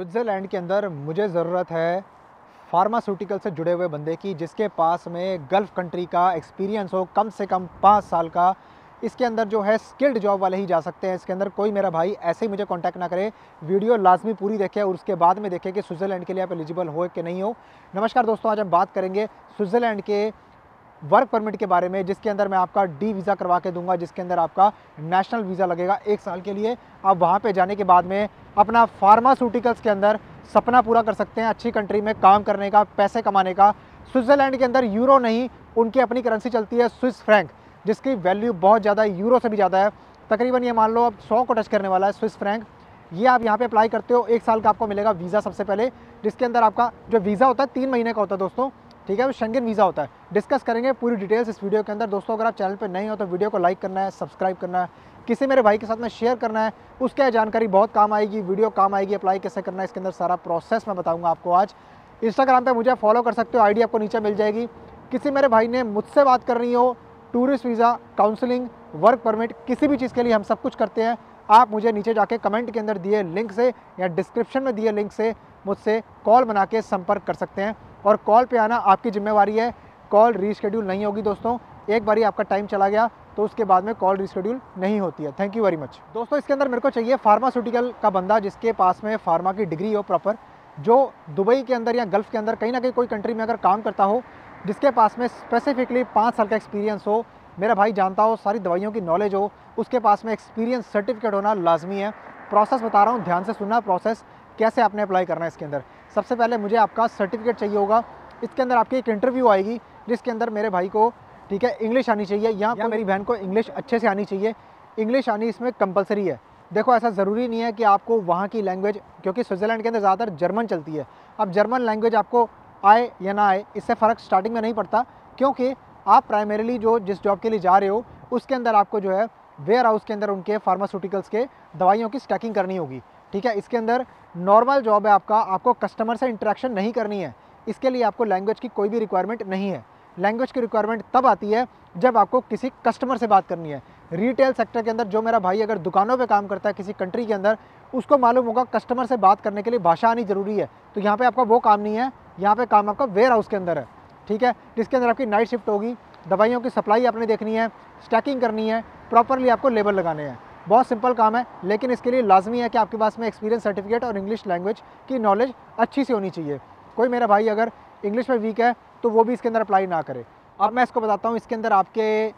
Switzerland के अंदर मुझे ज़रूरत है फार्मास्यूटिकल से जुड़े हुए बंदे की, जिसके पास में गल्फ़ कंट्री का एक्सपीरियंस हो, कम से कम पाँच साल का। इसके अंदर जो है स्किल्ड जॉब वाले ही जा सकते हैं। इसके अंदर कोई मेरा भाई ऐसे ही मुझे कांटेक्ट ना करे। वीडियो लाजमी पूरी देखे और उसके बाद में देखे कि स्विट्ज़रलैंड के लिए आप एलिजिबल हो कि नहीं हो। नमस्कार दोस्तों, आज हम बात करेंगे स्विट्ज़रलैंड के वर्क परमिट के बारे में, जिसके अंदर मैं आपका डी वीज़ा करवा के दूँगा, जिसके अंदर आपका नेशनल वीज़ा लगेगा एक साल के लिए। आप वहाँ पे जाने के बाद में अपना फार्मास्यूटिकल्स के अंदर सपना पूरा कर सकते हैं, अच्छी कंट्री में काम करने का, पैसे कमाने का। स्विट्ज़रलैंड के अंदर यूरो नहीं, उनकी अपनी करेंसी चलती है स्विस फ्रैंक, जिसकी वैल्यू बहुत ज़्यादा यूरो से भी ज़्यादा है। तकरीबन ये मान लो अब सौ को टच करने वाला है स्विस फ्रैंक। ये आप यहाँ पे अप्लाई करते हो, एक साल का आपको मिलेगा वीज़ा सबसे पहले, जिसके अंदर आपका जो वीज़ा होता है, तीन महीने का होता है दोस्तों। ठीक है वो शेंगन वीज़ा होता है। डिस्कस करेंगे पूरी डिटेल्स इस वीडियो के अंदर। दोस्तों, अगर आप चैनल पर नहीं हो तो वीडियो को लाइक करना है, सब्सक्राइब करना है, किसी मेरे भाई के साथ में शेयर करना है, उसके जानकारी बहुत काम आएगी, वीडियो काम आएगी अप्लाई कैसे करना है, इसके अंदर सारा प्रोसेस मैं बताऊँगा आपको आज। इंस्टाग्राम पर मुझे फॉलो कर सकते हो आई आपको नीचे मिल जाएगी। किसी मेरे भाई ने मुझसे बात करनी हो tourist visa counselling work permit किसी भी चीज़ के लिए हम सब कुछ करते हैं, आप मुझे नीचे जाके कमेंट के अंदर दिए लिंक से या डिस्क्रिप्शन में दिए लिंक से मुझसे कॉल बना के संपर्क कर सकते हैं। और कॉल पे आना आपकी जिम्मेवारी है। कॉल रीशेड्यूल नहीं होगी दोस्तों। एक बारी आपका टाइम चला गया तो उसके बाद में कॉल रीशेड्यूल नहीं होती है। थैंक यू वेरी मच दोस्तों, इसके अंदर मेरे को चाहिए फार्मास्यूटिकल का बंदा, जिसके पास में फार्मा की डिग्री हो प्रॉपर जो दुबई के अंदर या गल्फ़ के अंदर कहीं ना कहीं कोई कंट्री में अगर काम करता हो, जिसके पास में स्पेसिफिकली पाँच साल का एक्सपीरियंस हो, मेरा भाई जानता हो, सारी दवाइयों की नॉलेज हो, उसके पास में एक्सपीरियंस सर्टिफिकेट होना लाजमी है। प्रोसेस बता रहा हूँ, ध्यान से सुनना प्रोसेस कैसे आपने अप्लाई करना है इसके अंदर। सबसे पहले मुझे आपका सर्टिफिकेट चाहिए होगा। इसके अंदर आपकी एक इंटरव्यू आएगी जिसके अंदर मेरे भाई को ठीक है इंग्लिश आनी चाहिए। या, या मेरी बहन को इंग्लिश अच्छे से आनी चाहिए। इंग्लिश आनी इसमें कंपलसरी है। देखो ऐसा ज़रूरी नहीं है कि आपको वहाँ की लैंग्वेज क्योंकि स्विट्ज़रलैंड के अंदर ज़्यादातर जर्मन चलती है। अब जर्मन लैंग्वेज आपको आए या ना आए इससे फ़र्क स्टार्टिंग में नहीं पड़ता क्योंकि आप प्राइमरीली जो जिस जॉब के लिए जा रहे हो उसके अंदर आपको जो है वेयर हाउस के अंदर उनके फार्मास्यूटिकल्स के दवाइयों की स्टैकिंग करनी होगी। ठीक है? इसके अंदर नॉर्मल जॉब है आपका, आपको कस्टमर से इंटरेक्शन नहीं करनी है। इसके लिए आपको लैंग्वेज की कोई भी रिक्वायरमेंट नहीं है। लैंग्वेज की रिक्वायरमेंट तब आती है जब आपको किसी कस्टमर से बात करनी है। रिटेल सेक्टर के अंदर जो मेरा भाई अगर दुकानों पे काम करता है किसी कंट्री के अंदर, उसको मालूम होगा कस्टमर से बात करने के लिए भाषा आनी ज़रूरी है। तो यहाँ पे आपका वो काम नहीं है, यहाँ पे काम आपका वेयर हाउस के अंदर है। ठीक है? जिसके अंदर आपकी नाइट शिफ्ट होगी, दवाइयों की सप्लाई आपने देखनी है स्टैकिंग करनी है प्रॉपरली आपको लेबर लगाने हैं। बहुत सिंपल काम है, लेकिन इसके लिए लाजमी है कि आपके पास में एक्सपीरियंस सर्टिफिकेट और इंग्लिश लैंग्वेज की नॉलेज अच्छी सी होनी चाहिए। कोई मेरा भाई अगर इंग्लिश में वीक है तो वो भी इसके अंदर अप्लाई ना करे। अब मैं इसको बताता हूँ, इसके अंदर आपके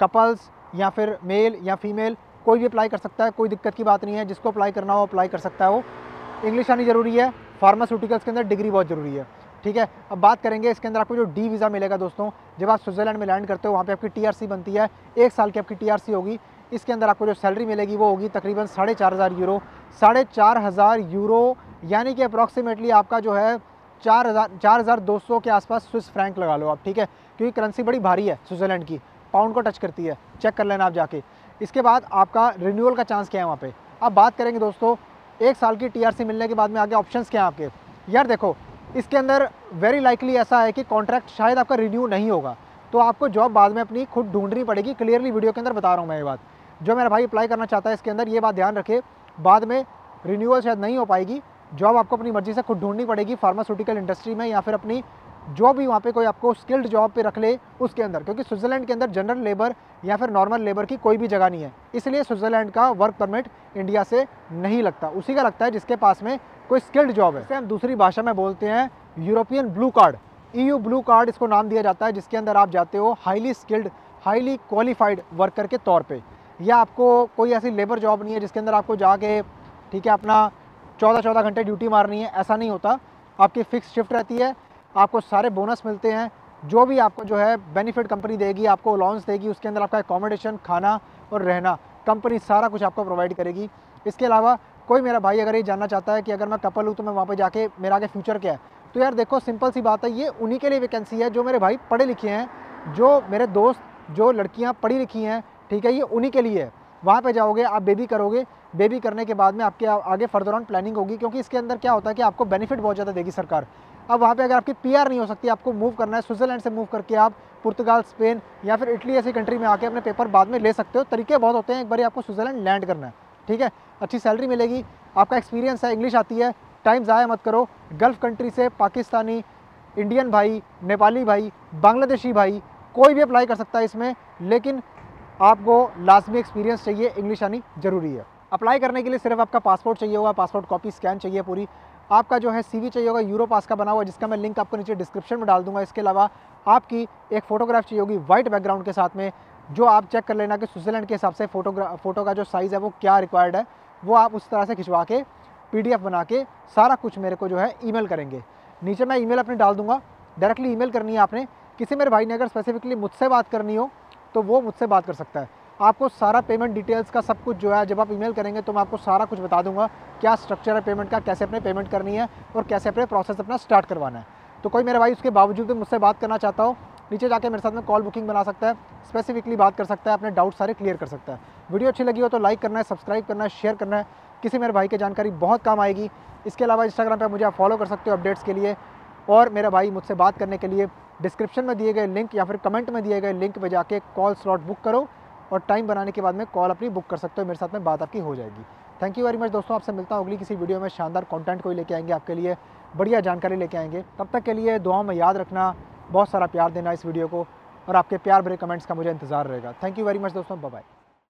कपल्स या फिर मेल या फीमेल कोई भी अप्लाई कर सकता है, कोई दिक्कत की बात नहीं है। जिसको अप्लाई करना हो अप्लाई कर सकता है वो। इंग्लिश आनी ज़रूरी है फार्मास्यूटिकल्स के अंदर डिग्री बहुत ज़रूरी है। ठीक है, अब बात करेंगे, इसके अंदर आपको जो डी वीज़ा मिलेगा दोस्तों, जब आप स्विट्ज़रलैंड में लैंड करते हो, वहाँ पे आपकी टीआरसी बनती है। एक साल की आपकी टीआरसी होगी। इसके अंदर आपको जो सैलरी मिलेगी वो होगी तकरीबन साढ़े चार हज़ार यूरो। साढ़े चार हज़ार यूरो, यानी कि अप्रॉक्सीमेटली आपका जो है चार हज़ार चार हज़ार दो सौ के आसपास स्विस फ्रैंक लगा लो आप, ठीक है? क्योंकि करेंसी बड़ी भारी है स्विट्ज़रलैंड की। पाउंड को टच करती है। चेक कर लेना आप जाके। इसके बाद आपका रिन्यूअल का चांस क्या है वहाँ पे? अब बात करेंगे दोस्तों, एक साल की टीआरसी मिलने के बाद में आगे ऑप्शंस क्या हैं आपके? यार देखो, इसके अंदर वेरी लाइकली ऐसा है कि कॉन्ट्रैक्ट शायद आपका रिन्यू नहीं होगा। तो आपको जॉब बाद में अपनी खुद ढूंढनी पड़ेगी। क्लियरली वीडियो के अंदर बता रहा हूँ मैं ये बात। जो मेरा भाई अप्लाई करना चाहता है, इसके अंदर ये बात ध्यान रखे, बाद में रिन्यूअल शायद नहीं हो पाएगी जॉब आपको अपनी मर्ज़ी से खुद ढूंढनी पड़ेगी फार्मास्यूटिकल इंडस्ट्री में या फिर अपनी जो भी वहाँ पे कोई आपको स्किल्ड जॉब पे रख ले उसके अंदर, क्योंकि स्विट्ज़रलैंड के अंदर जनरल लेबर या फिर नॉर्मल लेबर की कोई भी जगह नहीं है। इसलिए स्विट्ज़रलैंड का वर्क परमिट इंडिया से नहीं लगता। उसी का लगता है जिसके पास में कोई स्किल्ड जॉब है। हम दूसरी भाषा में बोलते हैं European blue card EU blue card इसको नाम दिया जाता है, जिसके अंदर आप जाते हो highly skilled highly qualified worker के तौर पर या आपको कोई ऐसी लेबर जॉब नहीं है जिसके अंदर आपको जाके, ठीक है, अपना चौदह चौदह घंटे ड्यूटी मारनी है, ऐसा नहीं होता। आपकी फ़िक्स शिफ्ट रहती है, आपको सारे बोनस मिलते हैं, जो भी आपको जो है बेनिफिट कंपनी देगी, आपको अलाउंस देगी, उसके अंदर आपका एकोमोडेशन खाना और रहना कंपनी सारा कुछ आपको प्रोवाइड करेगी। इसके अलावा कोई मेरा भाई अगर ये जानना चाहता है कि अगर मैं कपल हूँ तो मैं वहाँ पर जाके मेरा आगे फ्यूचर क्या है? तो यार देखो सिंपल सी बात है, ये उन्हीं के लिए वैकेंसी है, जो मेरे भाई पढ़े लिखे हैं, जो मेरे दोस्त, जो लड़कियाँ पढ़ी लिखी हैं ठीक है, ये उन्हीं के लिए है। वहाँ पे जाओगे, आप बेबी करोगे। बेबी करने के बाद में आपके आगे फर्दर ऑन प्लानिंग होगी, क्योंकि इसके अंदर क्या होता है कि आपको बेनिफिट बहुत ज़्यादा देगी सरकार। अब वहाँ पे अगर आपकी पीआर नहीं हो सकती, आपको मूव करना है स्विट्ज़रलैंड से मूव करके आप पुर्तगाल स्पेन या फिर इटली ऐसी कंट्री में आके अपने पेपर बाद में ले सकते हो। तरीके बहुत होते हैं, एक बार आपको स्विट्ज़रलैंड लैंड करना है, ठीक है? अच्छी सैलरी मिलेगी, आपका एक्सपीरियंस है इंग्लिश आती है टाइम ज़ाया मत करो। गल्फ़ कंट्री से पाकिस्तानी इंडियन भाई, नेपाली भाई, बांग्लादेशी भाई, कोई भी अप्लाई कर सकता है इसमें, लेकिन आपको लाजमी एक्सपीरियंस चाहिए इंग्लिश आनी ज़रूरी है। अप्लाई करने के लिए सिर्फ़ आपका पासपोर्ट चाहिए होगा पासपोर्ट कॉपी स्कैन चाहिए पूरी। आपका जो है सीवी चाहिए होगा यूरो पास का बना हुआ जिसका मैं लिंक आपको नीचे डिस्क्रिप्शन में डाल दूँगा। इसके अलावा आपकी एक फ़ोटोग्राफ चाहिए होगी वाइट बैकग्राउंड के साथ में, जो आप चेक कर लेना कि स्विट्ज़रलैंड के हिसाब से फोटोग्रा फ़ोटो का जो साइज़ है वो क्या रिक्वायर्ड है, वो आप उस तरह से खिंचवा के पीडीएफ बना के सारा कुछ मेरे को जो है ई करेंगे। नीचे मैं ई अपनी डाल दूँगा। डायरेक्टली ई करनी है आपने। किसी मेरे भाई ने अगर स्पेसिफिकली मुझसे बात करनी हो तो वो मुझसे बात कर सकता है। आपको सारा पेमेंट डिटेल्स का सब कुछ जो है, जब आप ईमेल करेंगे तो मैं आपको सारा कुछ बता दूँगा, क्या स्ट्रक्चर है पेमेंट का, कैसे अपने पेमेंट करनी है और कैसे अपने प्रोसेस अपना स्टार्ट करवाना है। तो कोई मेरे भाई, उसके बावजूद भी मुझसे बात करना चाहता हो, नीचे जाके मेरे साथ में कॉल बुकिंग बना सकता है स्पेसिफिकली बात कर सकता है, अपने डाउट सारे क्लियर कर सकता है। वीडियो अच्छी लगी हो तो लाइक करना है सब्सक्राइब करना है शेयर करना है, किसी मेरे भाई की जानकारी बहुत काम आएगी। इसके अलावा इंस्टाग्राम पर मुझे आप फॉलो कर सकते हो अपडेट्स के लिए और मेरा भाई मुझसे बात करने के लिए। डिस्क्रिप्शन में दिए गए लिंक या फिर कमेंट में दिए गए लिंक पर जाके कॉल स्लॉट बुक करो और टाइम बनाने के बाद में कॉल अपनी बुक कर सकते हो। मेरे साथ में बात आपकी हो जाएगी। थैंक यू वेरी मच दोस्तों, आपसे मिलता हूँ अगली किसी वीडियो में। शानदार कंटेंट कोई लेके आएँगे आपके लिए, बढ़िया जानकारी लेके आएँगे। तब तक के लिए दुआओं में याद रखना, बहुत सारा प्यार देना इस वीडियो को और आपके प्यार भरे कमेंट्स का मुझे इंतज़ार रहेगा। थैंक यू वेरी मच दोस्तों बाय